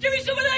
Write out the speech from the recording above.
Give me some of